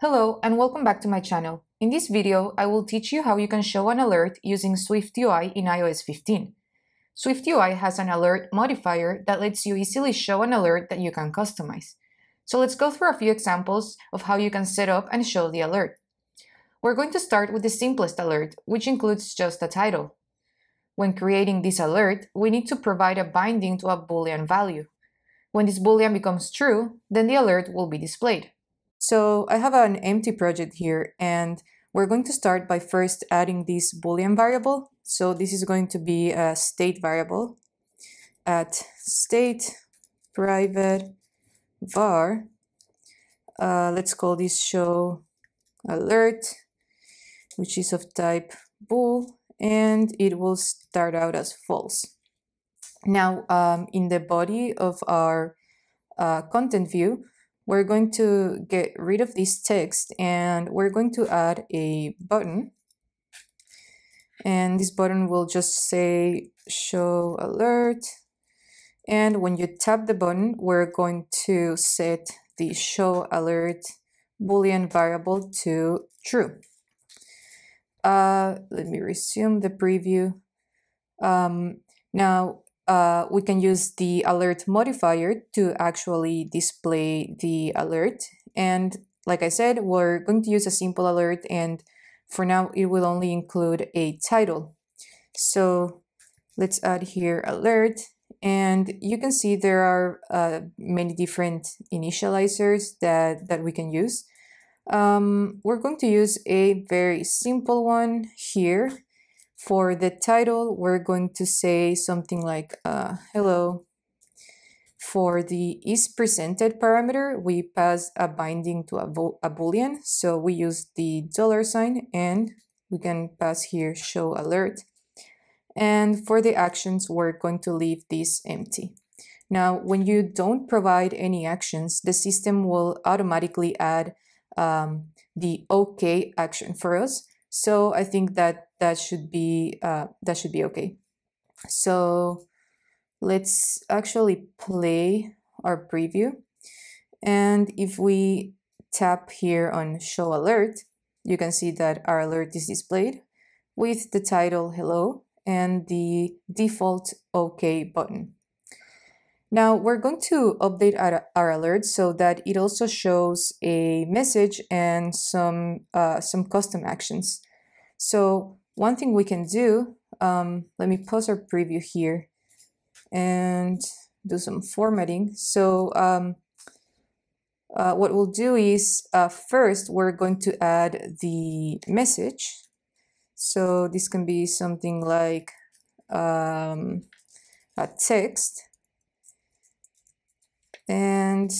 Hello and welcome back to my channel. In this video, I will teach you how you can show an alert using SwiftUI in iOS 15. SwiftUI has an alert modifier that lets you easily show an alert that you can customize. So let's go through a few examples of how you can set up and show the alert. We're going to start with the simplest alert, which includes just a title. When creating this alert, we need to provide a binding to a boolean value. When this boolean becomes true, then the alert will be displayed. So I have an empty project here and we're going to start by first adding this boolean variable. So this is going to be a state variable at state private var. Uh, let's call this show alert, which is of type bool, and it will start out as false. Now, um, in the body of our uh, content view, we're going to get rid of this text and we're going to add a button. And this button will just say show alert. And when you tap the button, we're going to set the show alert boolean variable to true. Uh, let me resume the preview. Um, now, uh, we can use the alert modifier to actually display the alert. And like I said, we're going to use a simple alert and for now it will only include a title. So let's add here alert and you can see there are uh, many different initializers that, that we can use. Um, we're going to use a very simple one here for the title, we're going to say something like uh, hello. For the is presented parameter, we pass a binding to a, a boolean. So we use the dollar sign and we can pass here show alert. And for the actions, we're going to leave this empty. Now, when you don't provide any actions, the system will automatically add um, the OK action for us. So I think that that should be uh, that should be okay. So let's actually play our preview. And if we tap here on show alert, you can see that our alert is displayed with the title hello and the default OK button. Now we're going to update our, our alert so that it also shows a message and some, uh, some custom actions. So one thing we can do, um, let me pause our preview here and do some formatting. So um, uh, what we'll do is uh, first we're going to add the message. So this can be something like um, a text and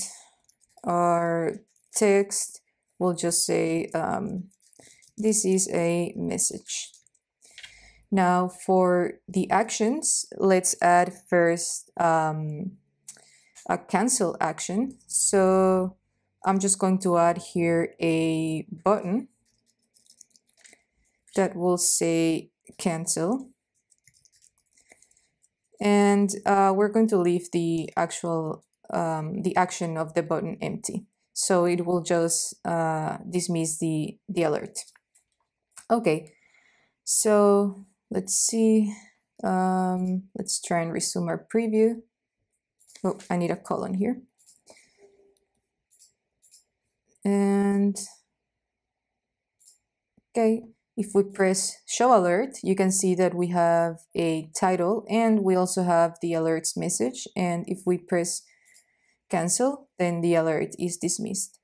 our text will just say um, this is a message. Now for the actions, let's add first um, a cancel action. So I'm just going to add here a button that will say cancel. And uh, we're going to leave the actual, um, the action of the button empty. So it will just uh, dismiss the, the alert. Okay, so let's see. Um, let's try and resume our preview. Oh, I need a colon here. And okay, if we press show alert, you can see that we have a title and we also have the alerts message. And if we press cancel, then the alert is dismissed.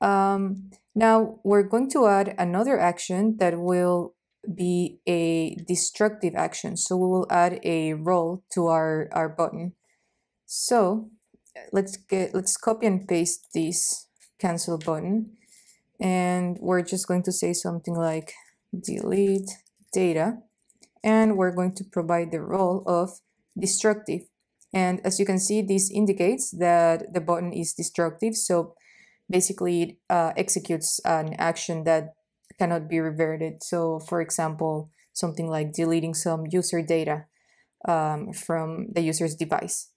Um, now we're going to add another action that will be a destructive action. So we will add a role to our, our button. So let's get let's copy and paste this cancel button and we're just going to say something like delete data and we're going to provide the role of destructive and as you can see this indicates that the button is destructive so basically it uh, executes an action that cannot be reverted. So for example, something like deleting some user data um, from the user's device.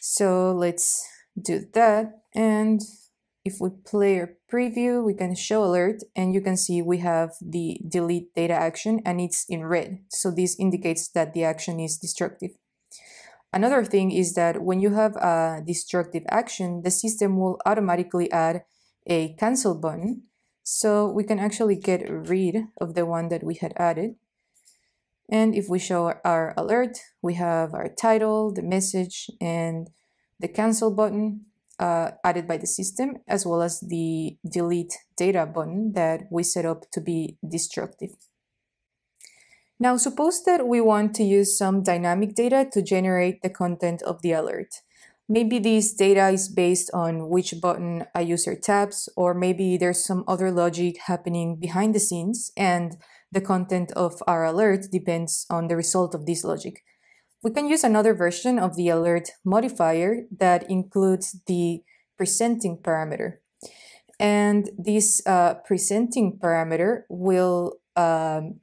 So let's do that and if we play a preview, we can show alert and you can see we have the delete data action and it's in red. So this indicates that the action is destructive. Another thing is that when you have a destructive action, the system will automatically add a cancel button. So we can actually get rid of the one that we had added. And if we show our alert, we have our title, the message, and the cancel button uh, added by the system, as well as the delete data button that we set up to be destructive. Now, suppose that we want to use some dynamic data to generate the content of the alert. Maybe this data is based on which button a user taps, or maybe there's some other logic happening behind the scenes, and the content of our alert depends on the result of this logic. We can use another version of the alert modifier that includes the presenting parameter. And this uh, presenting parameter will um,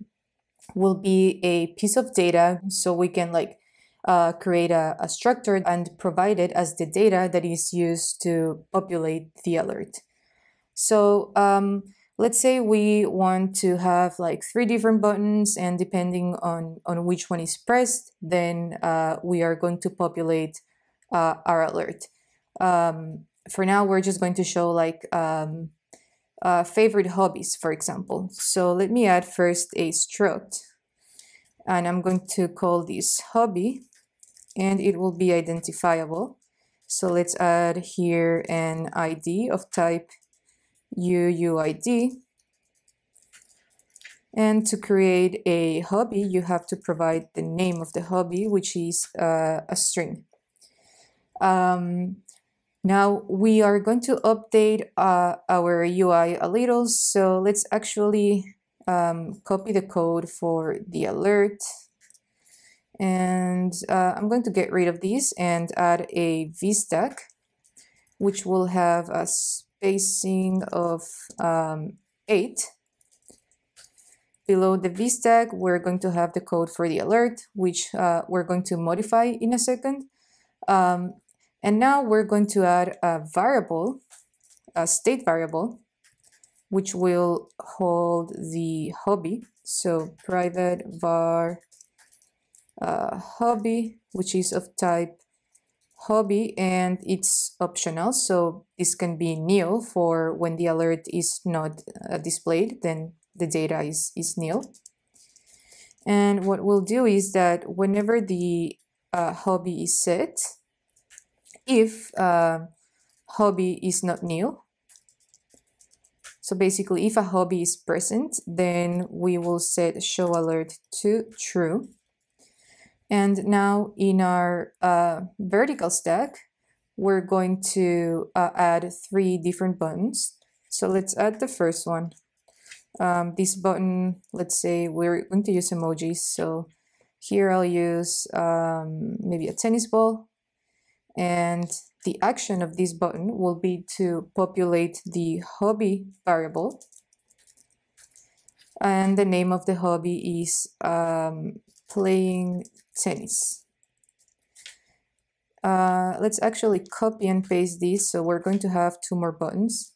will be a piece of data so we can like uh, create a, a structure and provide it as the data that is used to populate the alert. So um, let's say we want to have like three different buttons and depending on, on which one is pressed, then uh, we are going to populate uh, our alert. Um, for now, we're just going to show like um, uh, favorite hobbies, for example. So let me add first a struct and I'm going to call this hobby and it will be identifiable. So let's add here an ID of type UUID. And to create a hobby, you have to provide the name of the hobby, which is uh, a string. Um, now we are going to update uh, our UI a little, so let's actually um, copy the code for the alert. And uh, I'm going to get rid of these and add a VStack, which will have a spacing of um, 8. Below the VStack, we're going to have the code for the alert, which uh, we're going to modify in a second. Um, and now we're going to add a variable, a state variable, which will hold the hobby. So private var uh, hobby, which is of type hobby and it's optional. So this can be nil for when the alert is not uh, displayed, then the data is, is nil. And what we'll do is that whenever the uh, hobby is set, if uh, hobby is not nil, so basically, if a hobby is present, then we will set show alert to true. And now in our uh, vertical stack, we're going to uh, add three different buttons. So let's add the first one. Um, this button, let's say we're going to use emojis. So here I'll use um, maybe a tennis ball. And the action of this button will be to populate the hobby variable. And the name of the hobby is um, playing tennis. Uh, let's actually copy and paste this. So we're going to have two more buttons.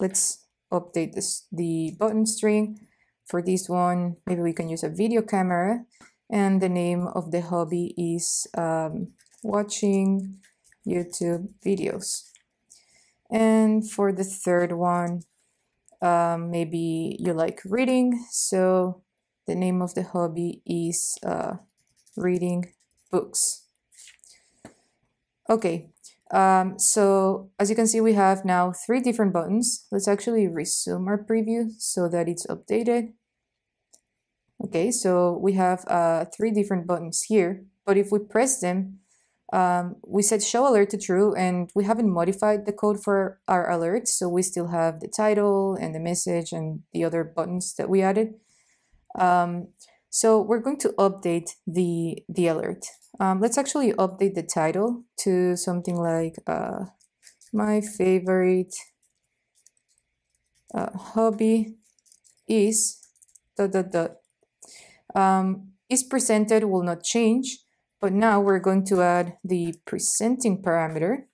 Let's update this, the button string. For this one, maybe we can use a video camera. And the name of the hobby is um, watching YouTube videos. And for the third one, um, maybe you like reading. So the name of the hobby is uh, reading books. Okay, um, so as you can see, we have now three different buttons. Let's actually resume our preview so that it's updated. Okay, so we have uh, three different buttons here, but if we press them, um, we set show alert to true and we haven't modified the code for our alerts. So we still have the title and the message and the other buttons that we added. Um, so we're going to update the, the alert. Um, let's actually update the title to something like uh, my favorite uh, hobby is dot dot dot. Um, is presented will not change but now we're going to add the presenting parameter.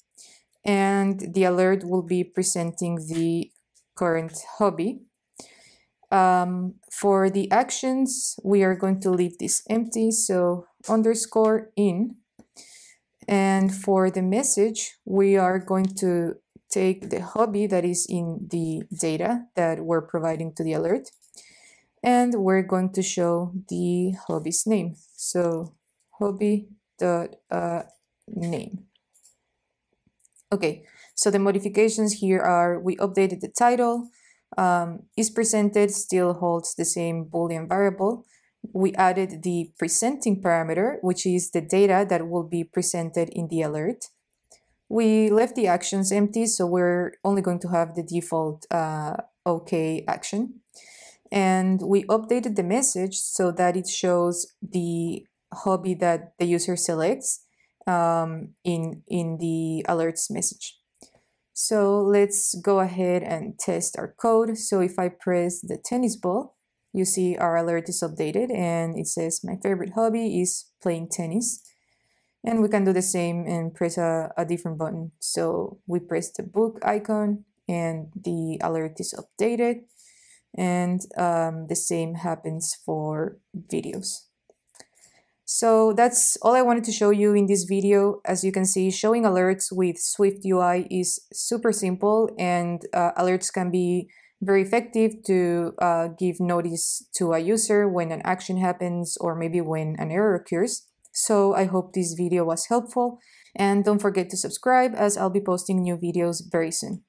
and the alert will be presenting the current hobby. Um, for the actions, we are going to leave this empty, so underscore in. And for the message, we are going to take the hobby that is in the data that we're providing to the alert, and we're going to show the hobby's name. So hobby dot uh, name. Okay, so the modifications here are we updated the title, um, is presented still holds the same boolean variable. We added the presenting parameter, which is the data that will be presented in the alert. We left the actions empty, so we're only going to have the default uh, OK action. And we updated the message so that it shows the hobby that the user selects um, in, in the alerts message. So let's go ahead and test our code. So if I press the tennis ball, you see our alert is updated and it says my favorite hobby is playing tennis. And we can do the same and press a, a different button. So we press the book icon and the alert is updated. And um, the same happens for videos. So that's all I wanted to show you in this video. As you can see, showing alerts with Swift UI is super simple and uh, alerts can be very effective to uh, give notice to a user when an action happens or maybe when an error occurs. So I hope this video was helpful and don't forget to subscribe as I'll be posting new videos very soon.